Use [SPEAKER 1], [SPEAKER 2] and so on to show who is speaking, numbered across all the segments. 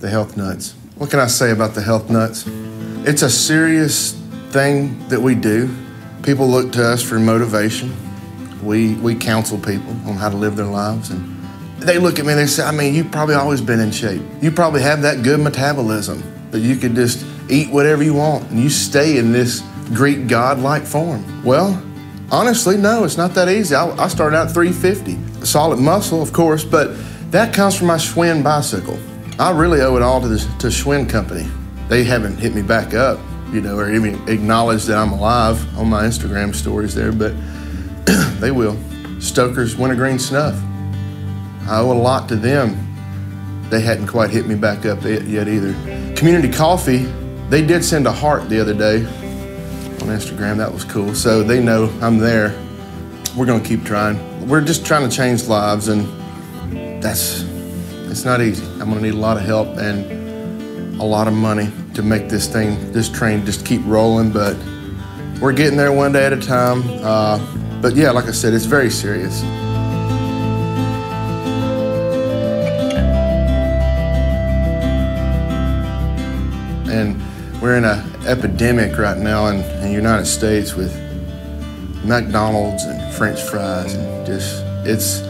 [SPEAKER 1] the health nuts. What can I say about the health nuts? It's a serious thing that we do. People look to us for motivation. We, we counsel people on how to live their lives. And they look at me and they say, I mean, you've probably always been in shape. You probably have that good metabolism that you could just eat whatever you want and you stay in this Greek god-like form. Well, honestly, no, it's not that easy. I, I started out 350, solid muscle, of course, but that comes from my Schwinn bicycle. I really owe it all to the to Schwinn company. They haven't hit me back up, you know, or even acknowledged that I'm alive on my Instagram stories there, but they will. Stoker's Wintergreen Snuff. I owe a lot to them. They hadn't quite hit me back up yet either. Community Coffee, they did send a heart the other day on Instagram. That was cool. So they know I'm there. We're going to keep trying. We're just trying to change lives, and that's it's not easy. I'm going to need a lot of help and a lot of money to make this thing, this train, just keep rolling. But we're getting there one day at a time. Uh, but yeah, like I said, it's very serious. And we're in an epidemic right now in, in the United States with McDonald's and French fries and just, it's,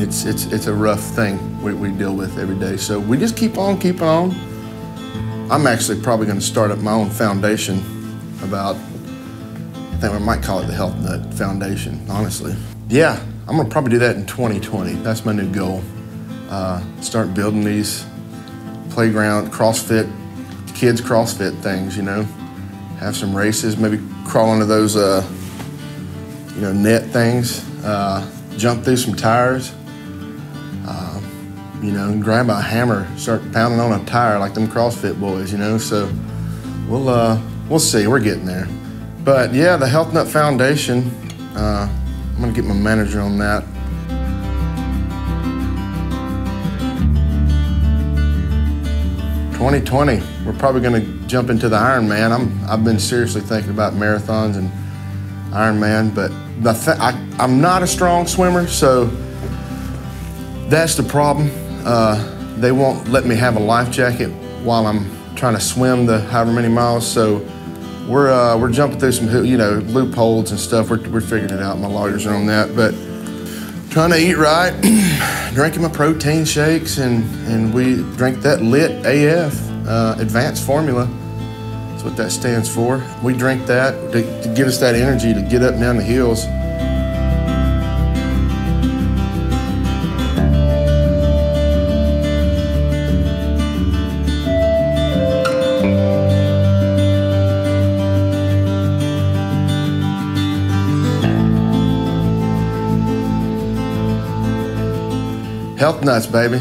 [SPEAKER 1] it's, it's, it's a rough thing we, we deal with every day. So we just keep on keeping on. I'm actually probably going to start up my own foundation about, I think we might call it the Health Nut Foundation, honestly. Yeah, I'm going to probably do that in 2020. That's my new goal. Uh, start building these playground CrossFit, kids CrossFit things, you know. Have some races, maybe crawl into those, uh, you know, net things. Uh, jump through some tires, you know, and grab a hammer, start pounding on a tire like them CrossFit boys, you know. So we'll uh, we'll see. We're getting there. But yeah, the Health Nut Foundation. Uh, I'm gonna get my manager on that. 2020, we're probably to jump into the Ironman. I'm, I've been seriously thinking about marathons and Ironman, but the th I, am not a strong swimmer, so that's the problem. Uh, they won't let me have a life jacket while I'm trying to swim the however many miles. So we're uh, we're jumping through some you know loopholes and stuff. We're we're figuring it out. My lawyers are on that, but trying to eat right, drinking my protein shakes, and, and we drink that LIT AF, uh, advanced formula. That's what that stands for. We drink that to, to give us that energy to get up and down the hills. Health nuts, baby.